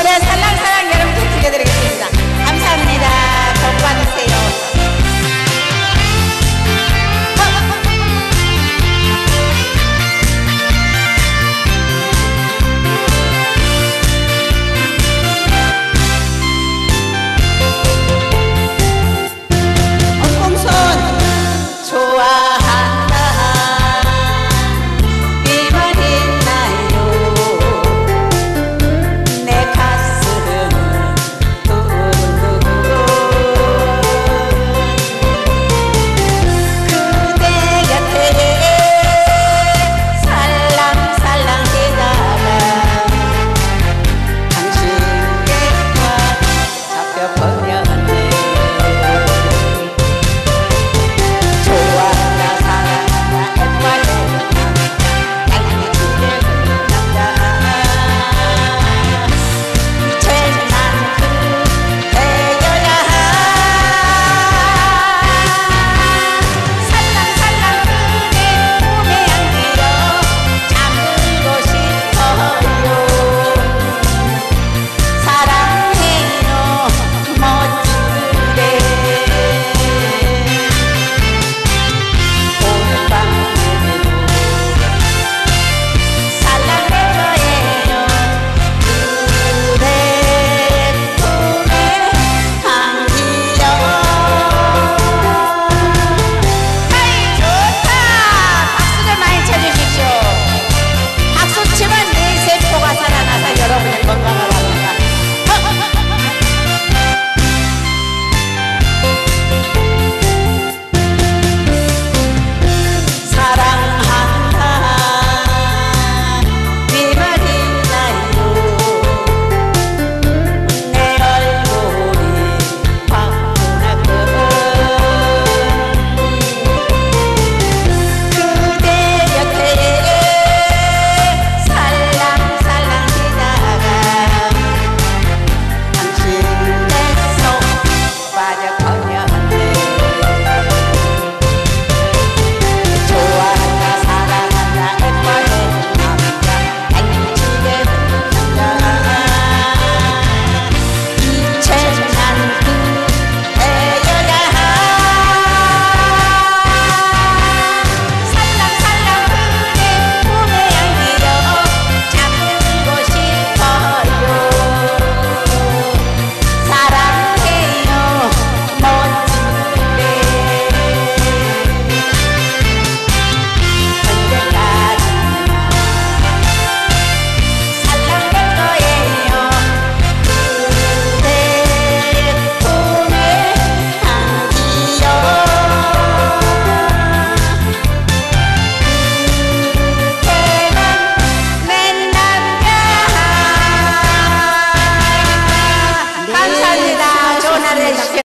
Flores a